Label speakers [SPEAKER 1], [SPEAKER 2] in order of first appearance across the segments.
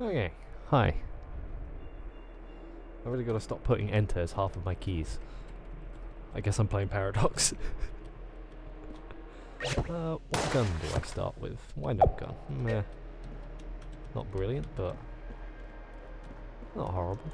[SPEAKER 1] Okay, hi. I really gotta stop putting enter as half of my keys. I guess I'm playing Paradox. uh, what gun do I start with? Why not gun? Meh. Not brilliant, but not horrible.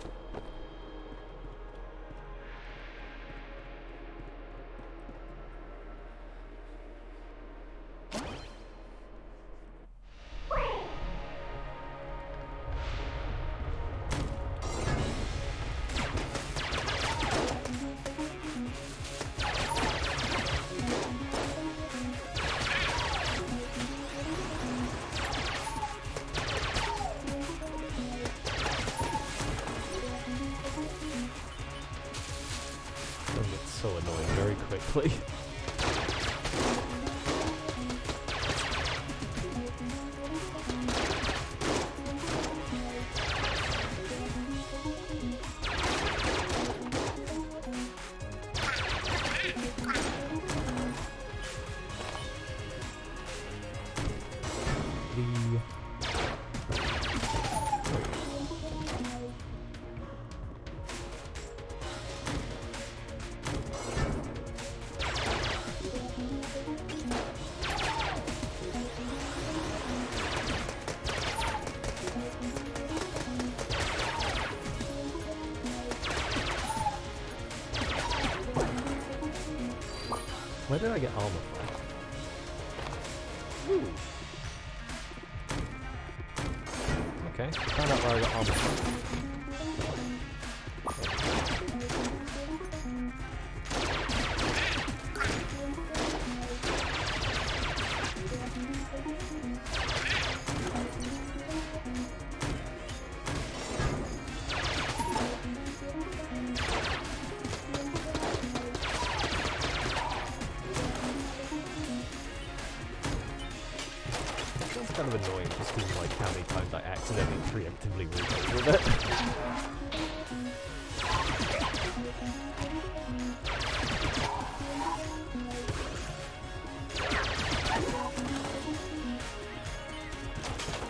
[SPEAKER 1] Kind of annoying just because like how many times I accidentally preemptively reload with it.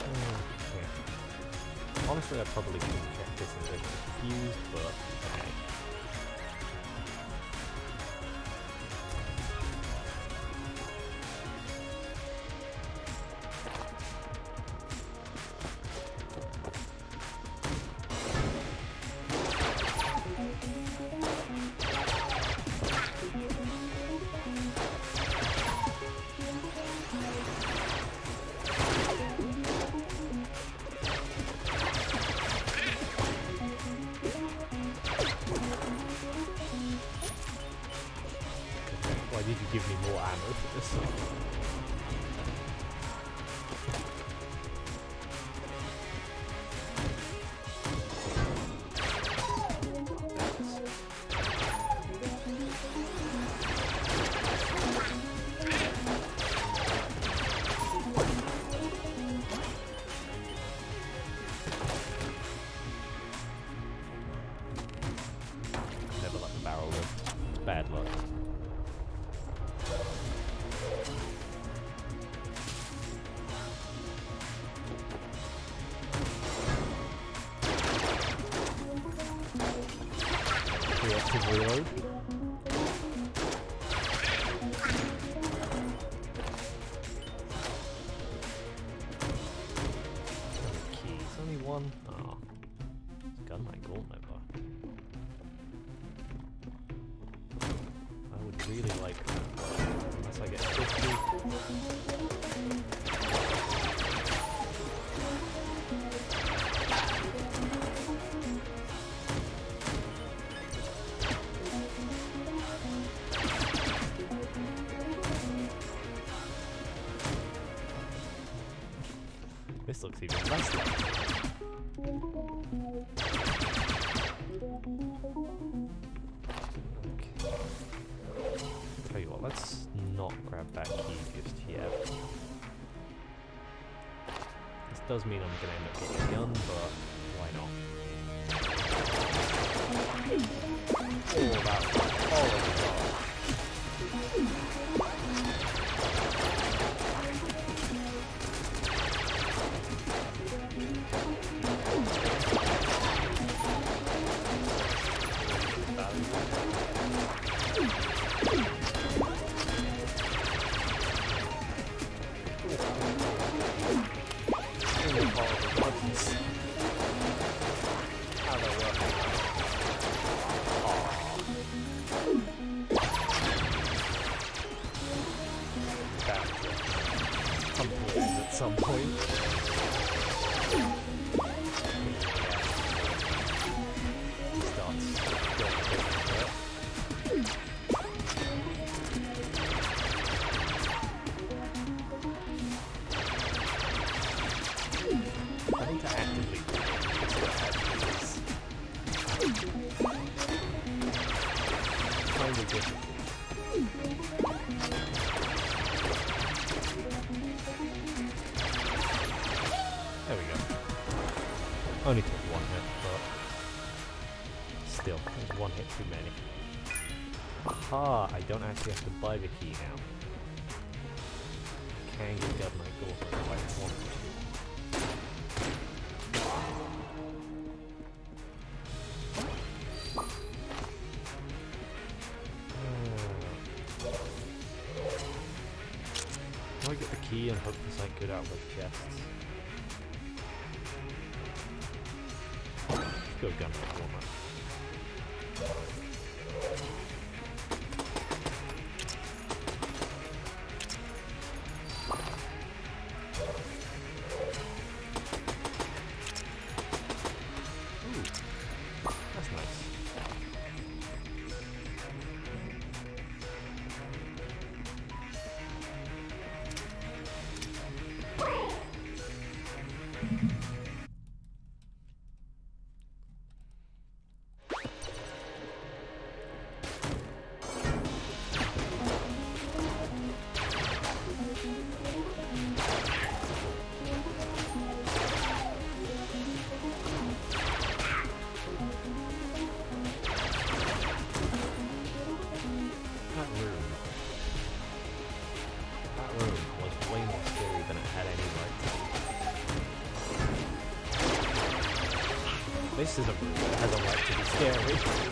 [SPEAKER 1] Hmm, okay. Honestly, I probably looks even less. Okay. Tell you what, let's not grab that key just yet. This does mean I'm gonna end up getting a gun, but actually have to buy the key now. Can get God Knight Gold if I want to. I get the key and hope for something good out the chests? go gun performer. A has a right to be scary.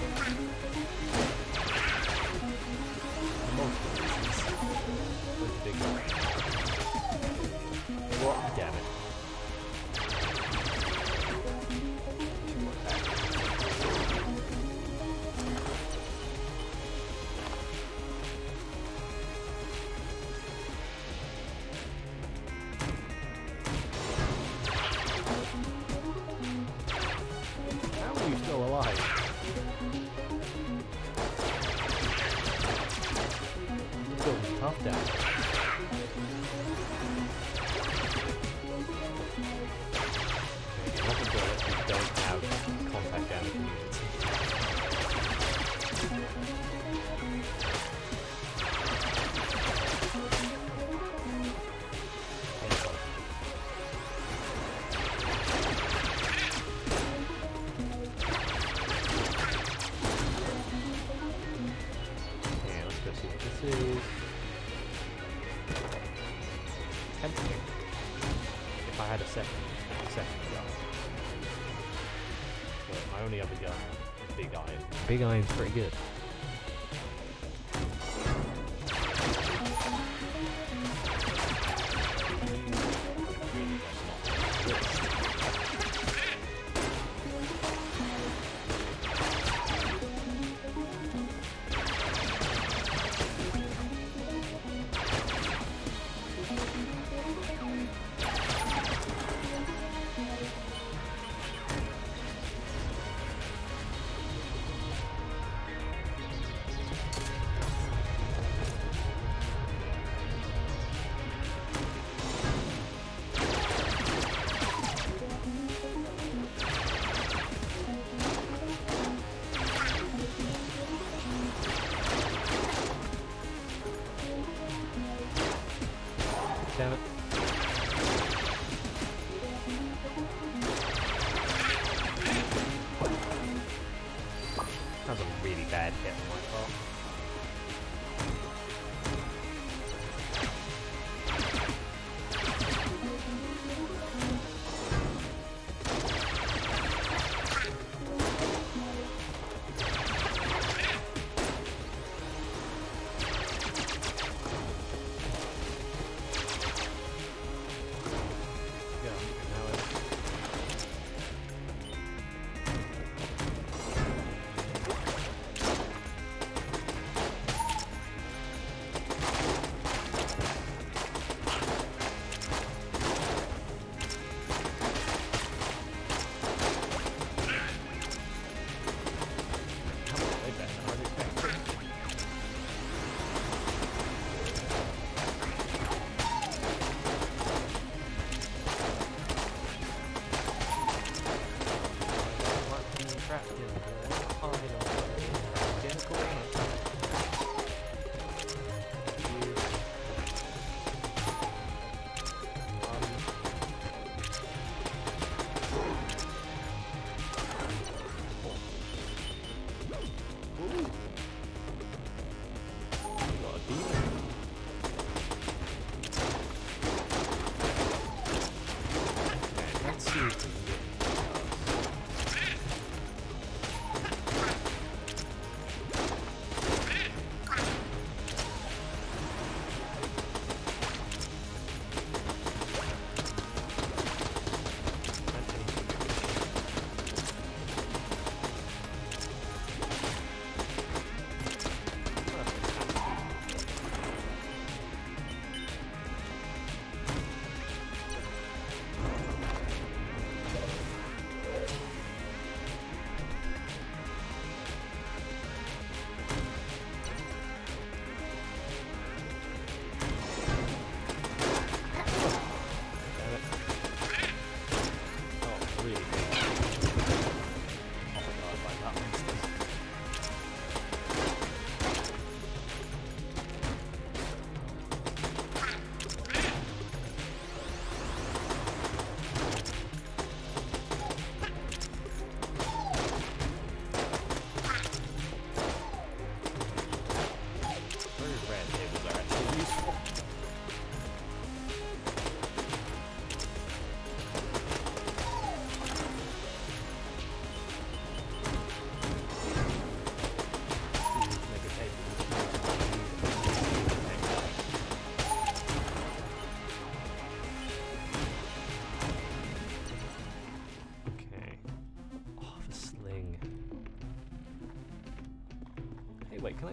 [SPEAKER 1] Big Iron's pretty good.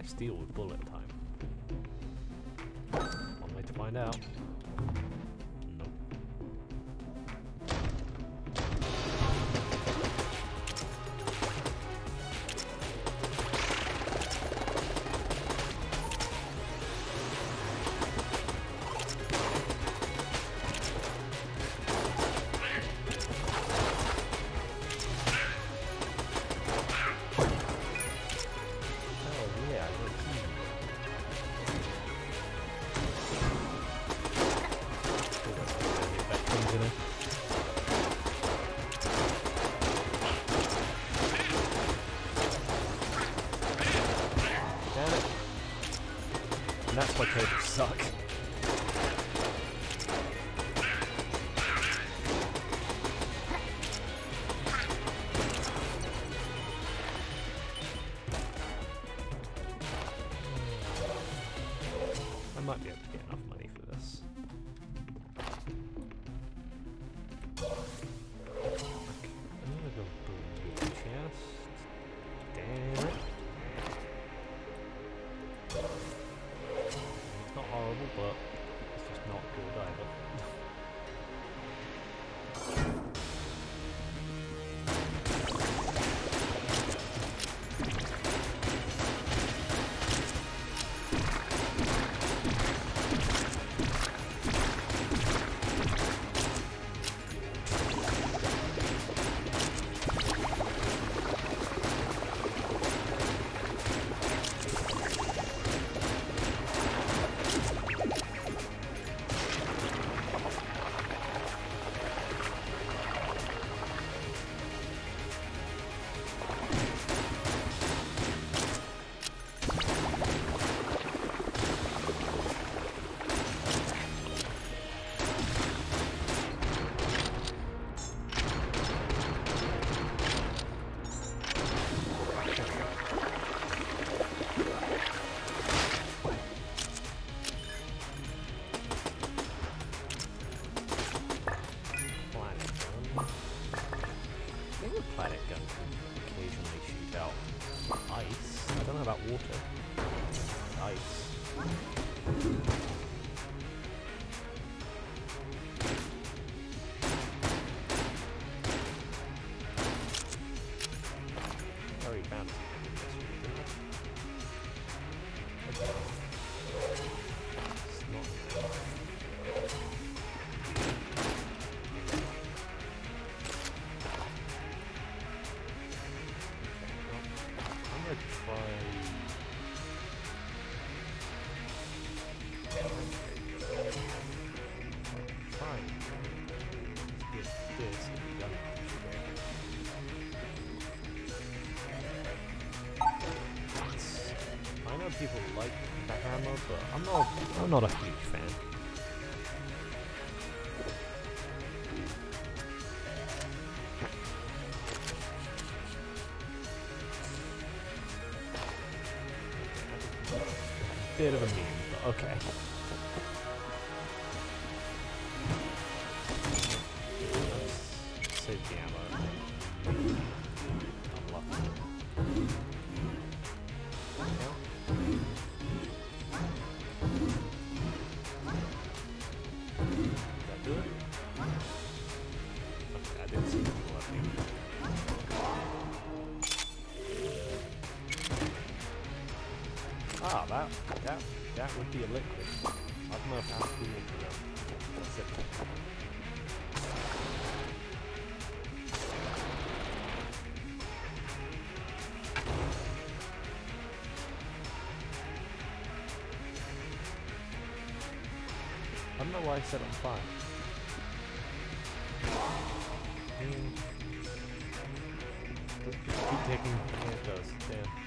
[SPEAKER 1] Steel steal with bullet time? One way to find out. suck. I'm not Ah, that, that, that would be a liquid. I don't know if that's the liquid. What's it? I don't know why I it on fire. Hmm. Keep taking. Yeah, it does. Damn.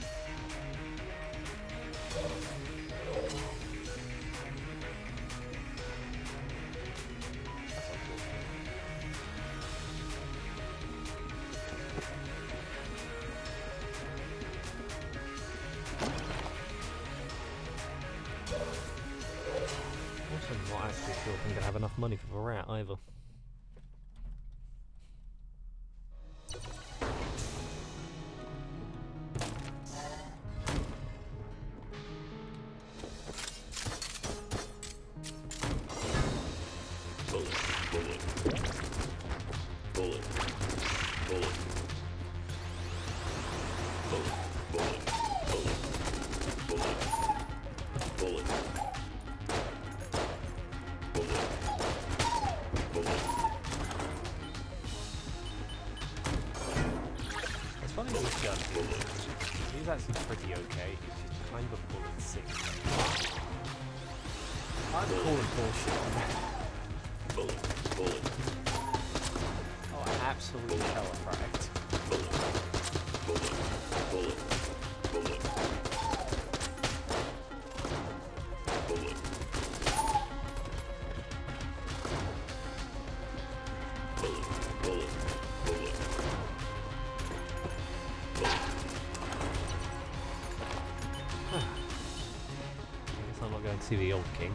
[SPEAKER 1] Money for the rat either. I'm not going to see the old king,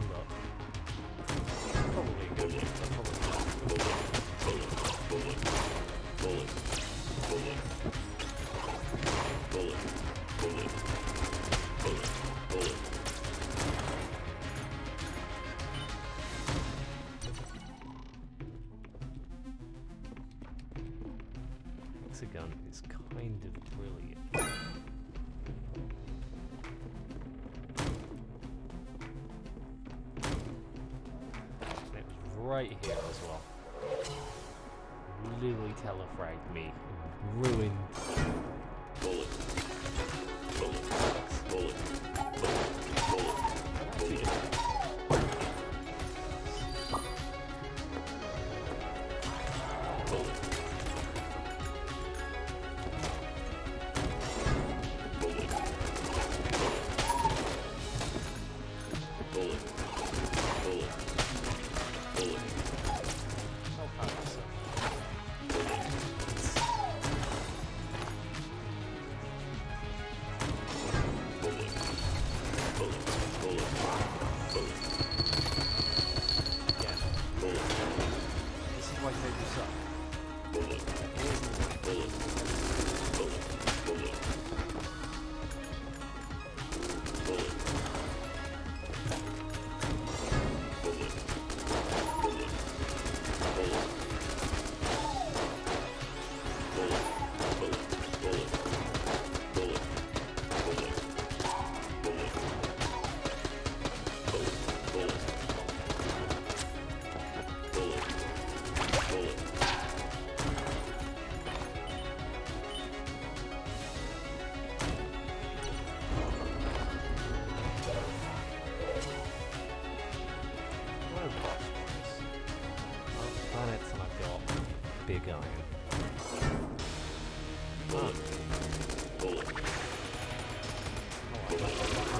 [SPEAKER 1] right here as well. Literally telefragged me. Ruined. Ah. gave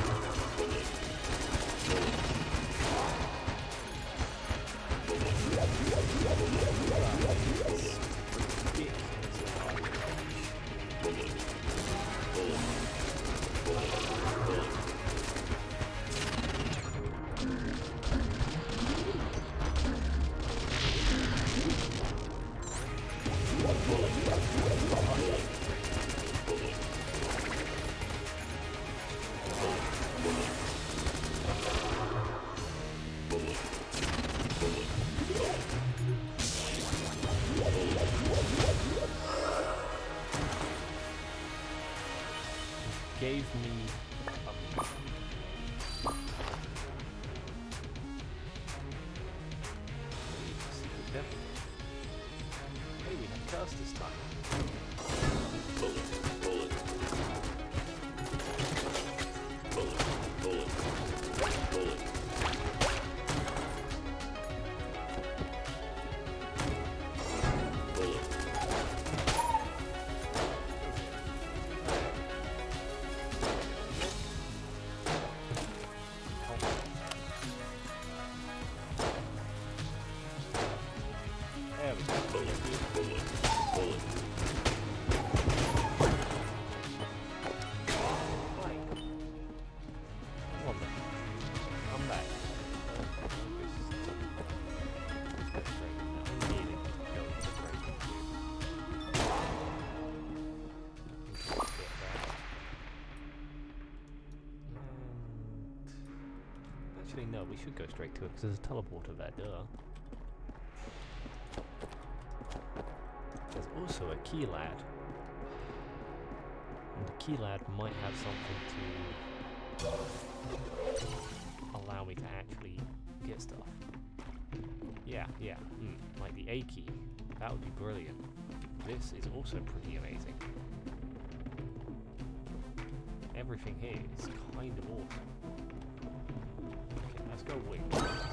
[SPEAKER 1] No, we should go straight to it because there's a teleporter there, duh. There's also a key lad. And the key lad might have something to allow me to actually get stuff. Yeah, yeah, mm, like the A key. That would be brilliant. This is also pretty amazing. Everything here is kind of awesome. Let's go wing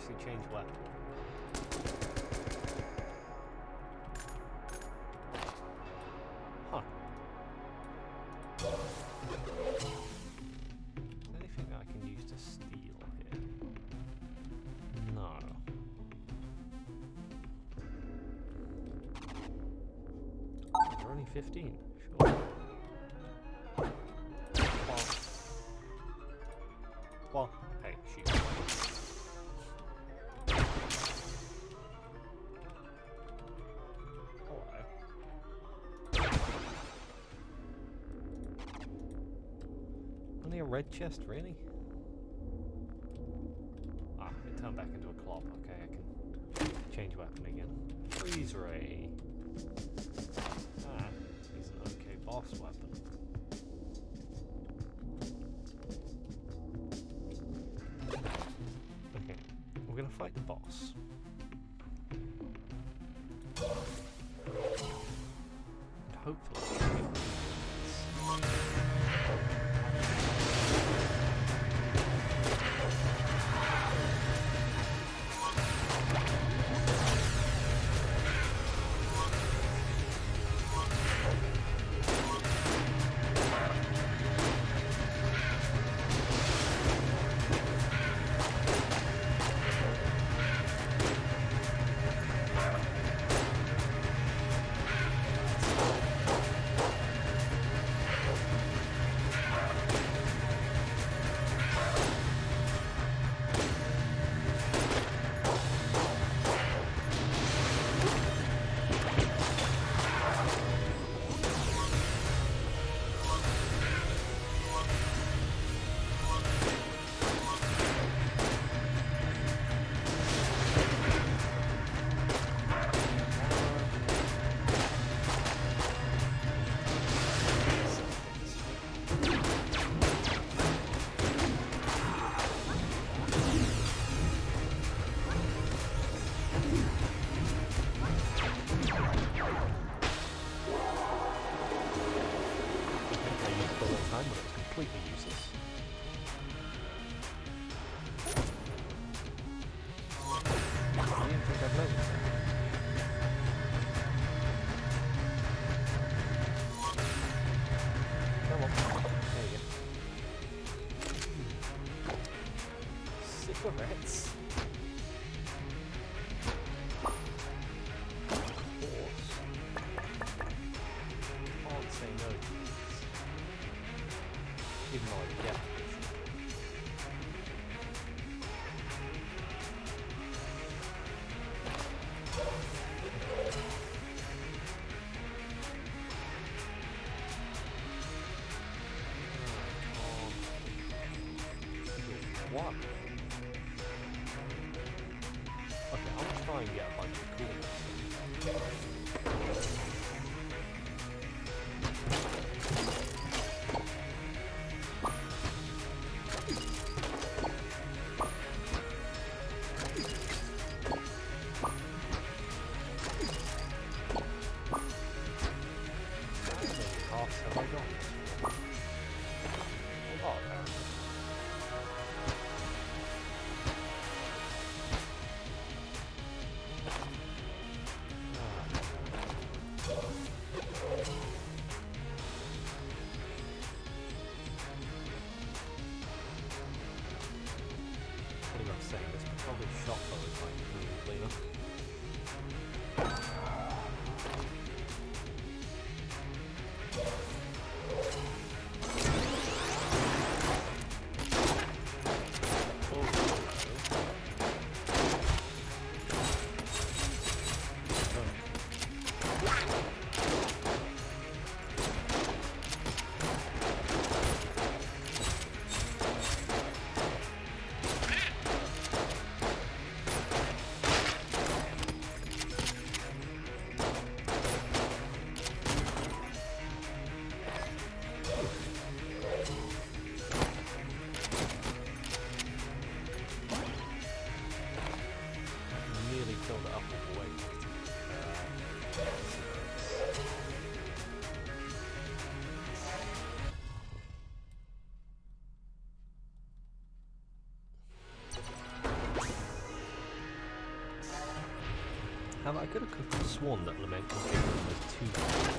[SPEAKER 1] actually change weapon. Huh. Anything that I can use to steal here? No. We're only 15, chest, really? walk. probably shot them. Um, I could have sworn that Lament was them with two?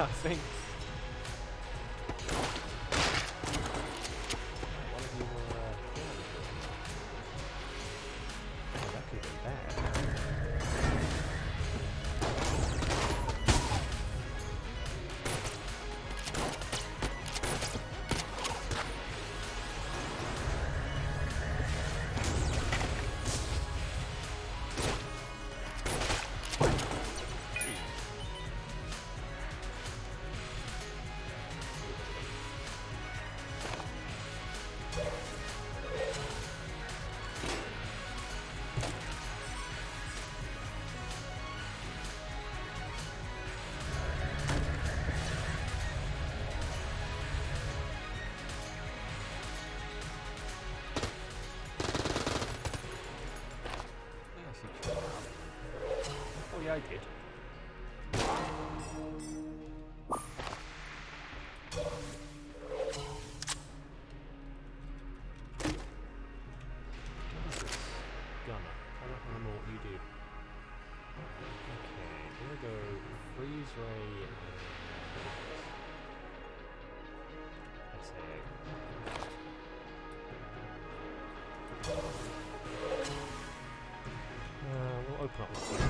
[SPEAKER 1] hit by not.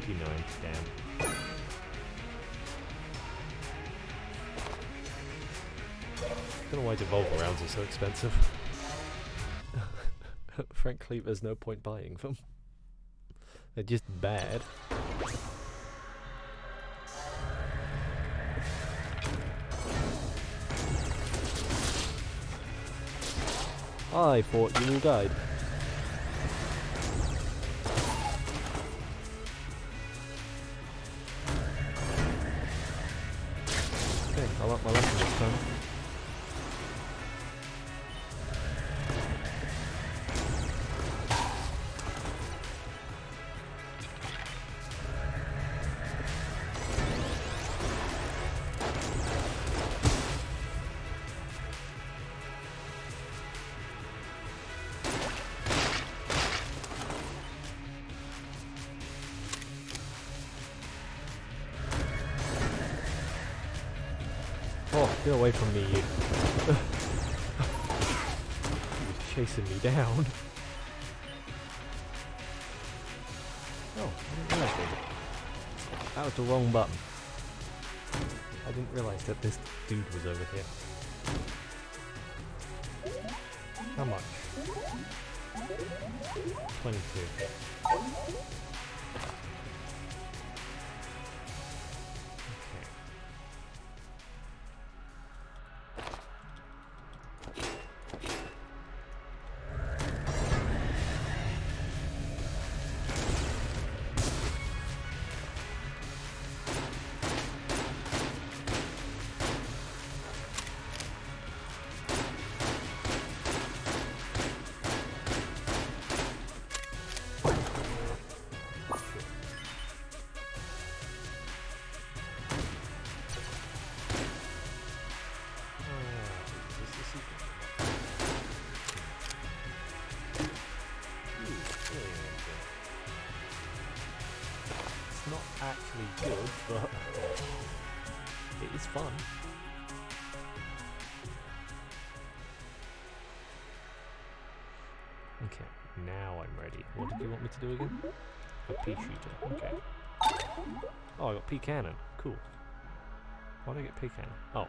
[SPEAKER 1] 49, damn. Don't know why Devolver rounds are so expensive. Frankly, there's no point buying them. They're just bad. I thought you all died. Okay, I like down. Oh, I didn't realise that. That was the wrong button. I didn't realise that this dude was over here. How much? 22. Actually good, but it is fun. Okay, now I'm ready. What did you want me to do again? A pea shooter. Okay. Oh, I got pea cannon. Cool. Why did I get pea cannon? Oh.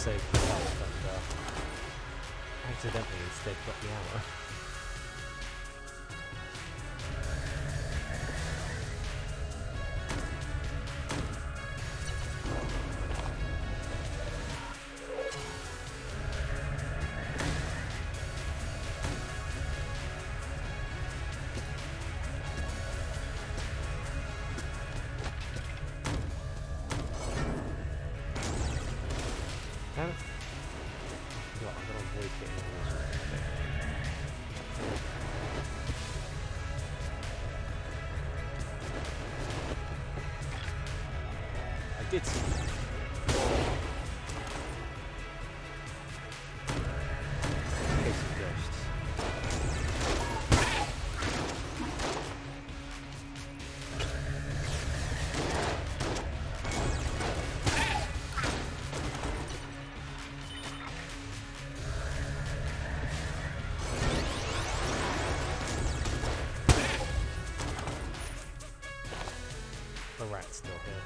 [SPEAKER 1] Was trying save the health and uh, accidentally instead got the ammo.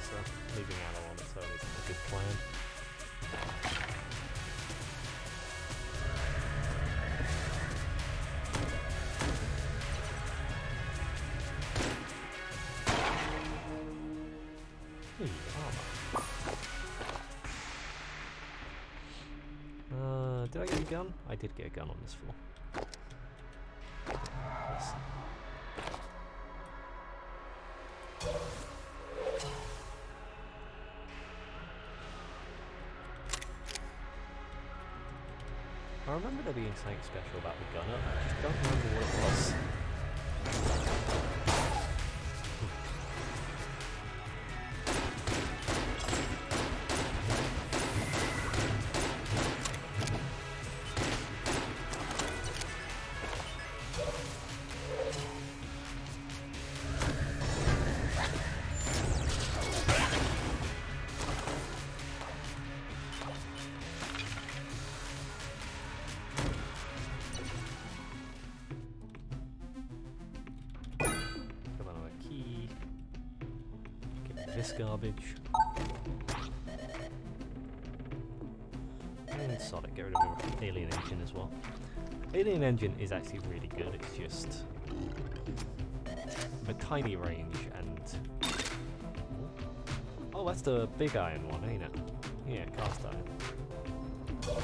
[SPEAKER 1] So leaving Anna on its own isn't a good plan. Armor. Uh, did I get a gun? I did get a gun on this floor. I remember there being something special about the gunner. I just don't remember what it was. This garbage. And sod it, get rid of the Alien Engine as well. Alien Engine is actually really good, it's just a tiny range and... Oh, that's the big iron one, ain't it? Yeah, cast iron. There's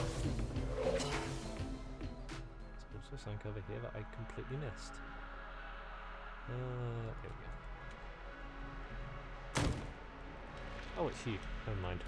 [SPEAKER 1] also something over here that I completely missed. Uh, Oh, it's you. Never mind.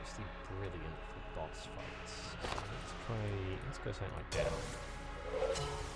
[SPEAKER 1] Actually brilliant for boss fights. Let's try. Let's go something like that.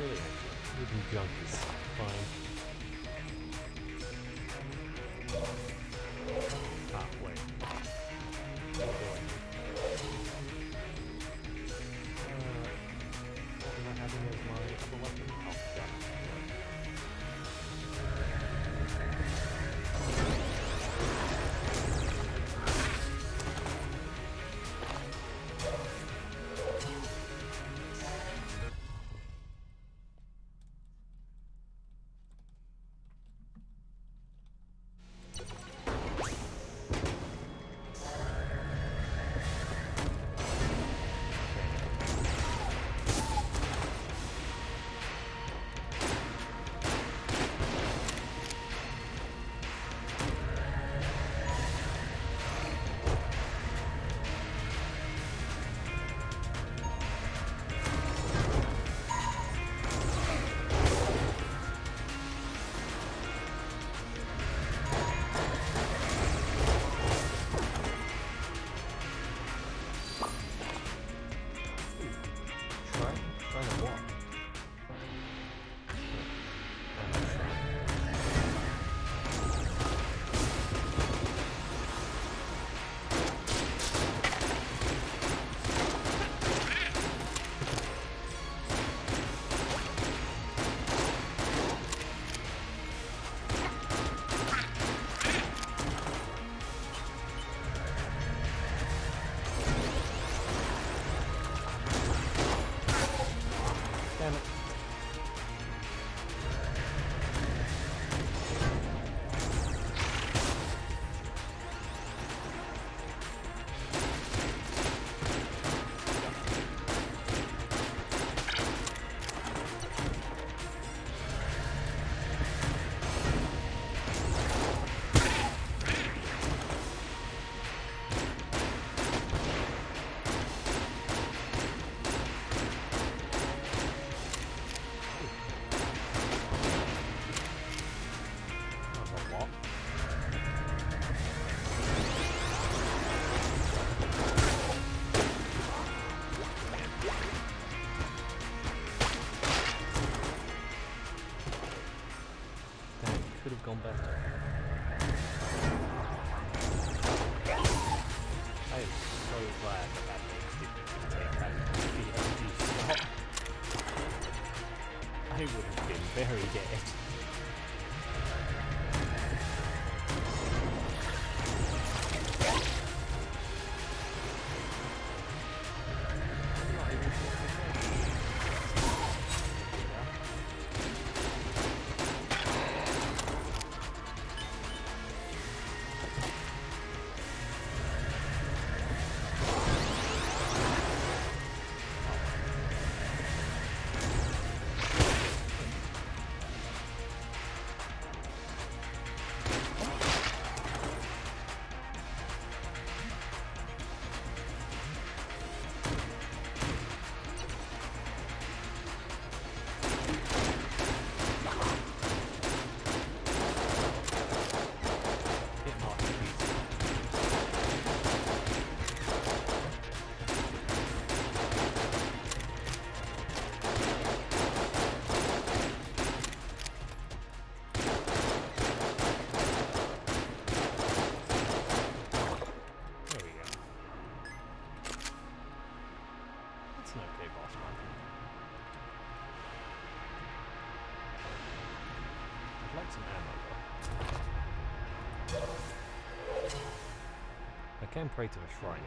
[SPEAKER 1] We'll do junkies. Fine. very dead. temporary to the shrine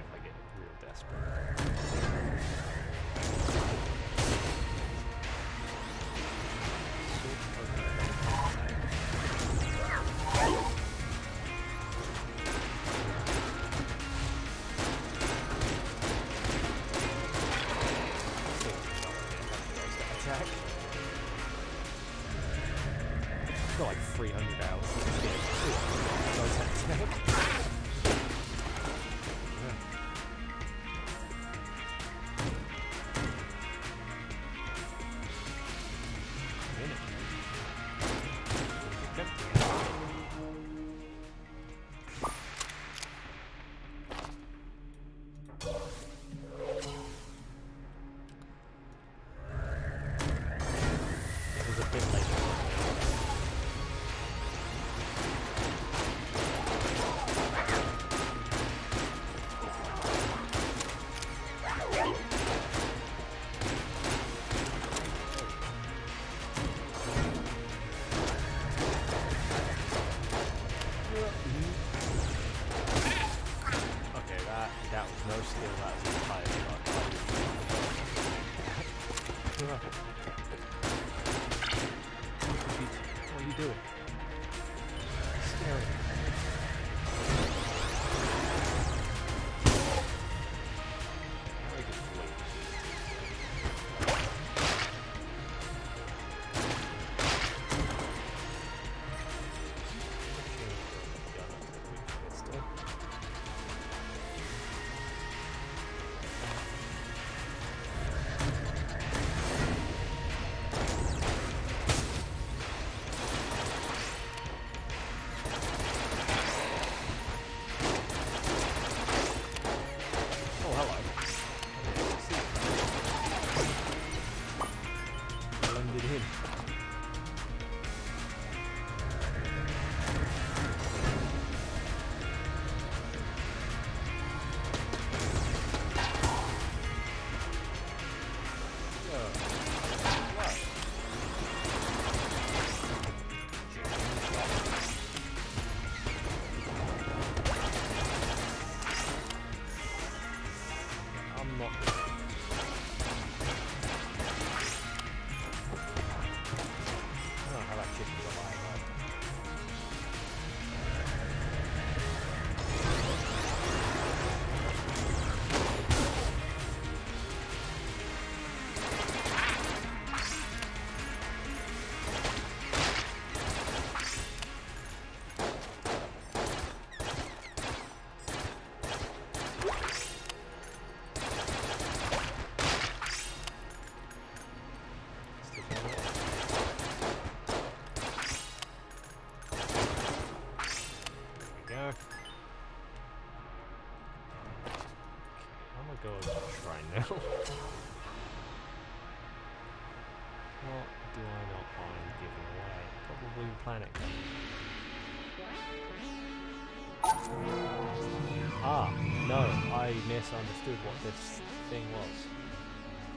[SPEAKER 1] misunderstood what this thing was.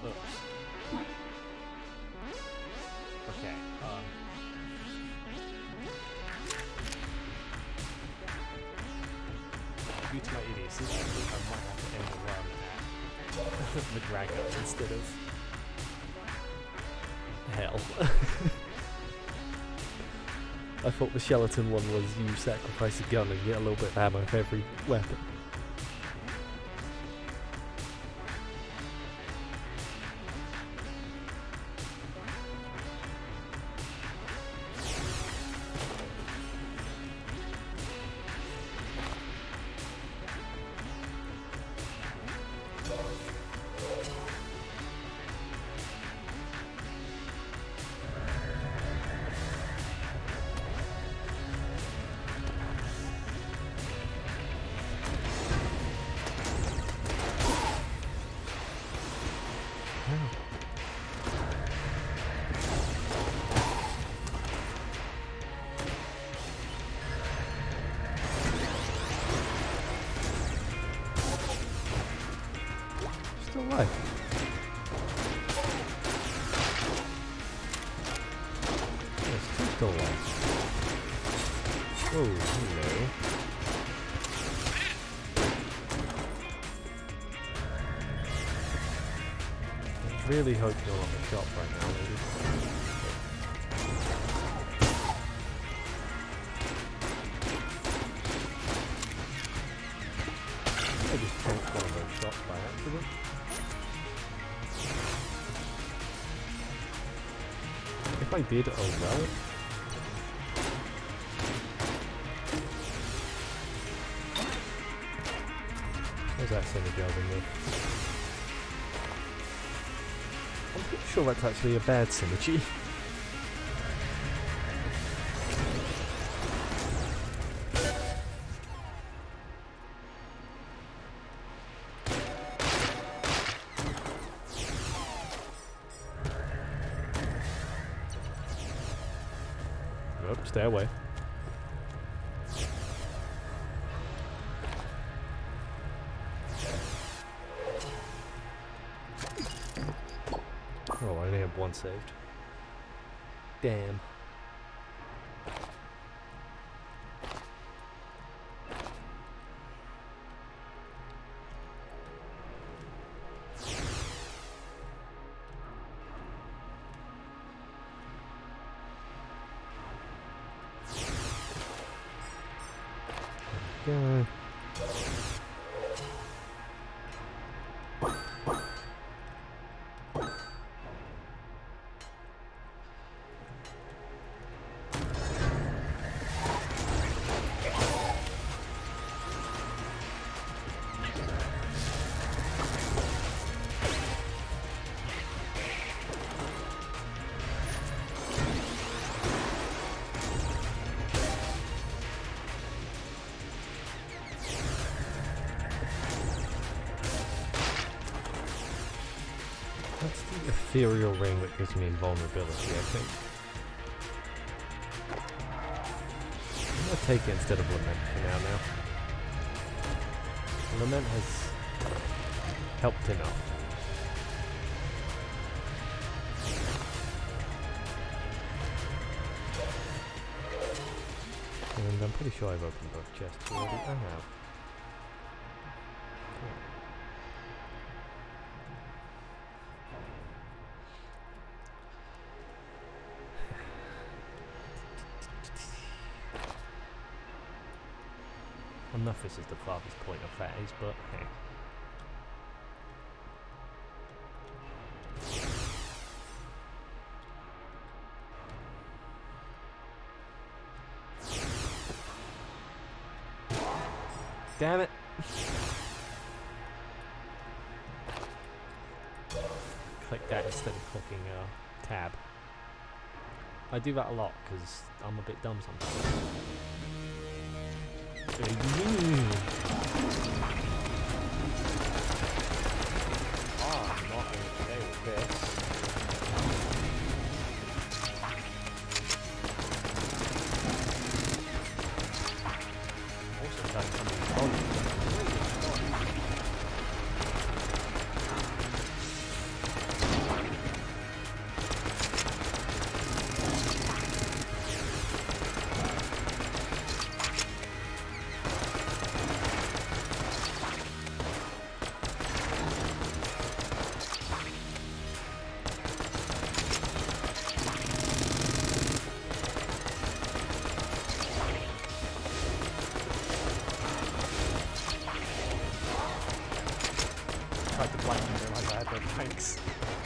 [SPEAKER 1] Oops. Okay, um. Due to my idiocy, I might have to end the run at Dragun instead of hell. I thought the skeleton one was you sacrifice a gun and get a little bit of ammo for every weapon. Oh, hello. I really hope you're on the shop right now, lady. I just one of those shots by accident. If I did, oh well. Sure that's actually a bad synergy. Saved. Damn. Ethereal ring that gives me invulnerability, I think. I'm gonna take it instead of Lament for now now. Lament has helped enough. And I'm pretty sure I've opened both chests already. Oh, I have. Enough this is the farthest point of phase, but hey. Damn it! Click that instead of clicking uh, tab. I do that a lot because I'm a bit dumb sometimes. Ah, not okay with this.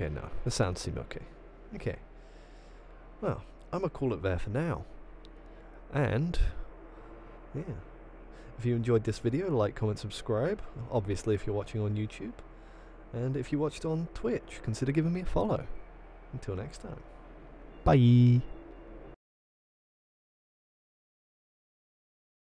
[SPEAKER 2] Okay, no. The sounds seem okay. Okay. Well, I'm going to call it there for now. And, yeah. If you enjoyed this video, like, comment, subscribe. Obviously, if you're watching on YouTube. And if you watched on Twitch, consider giving me a follow. Until next time. Bye.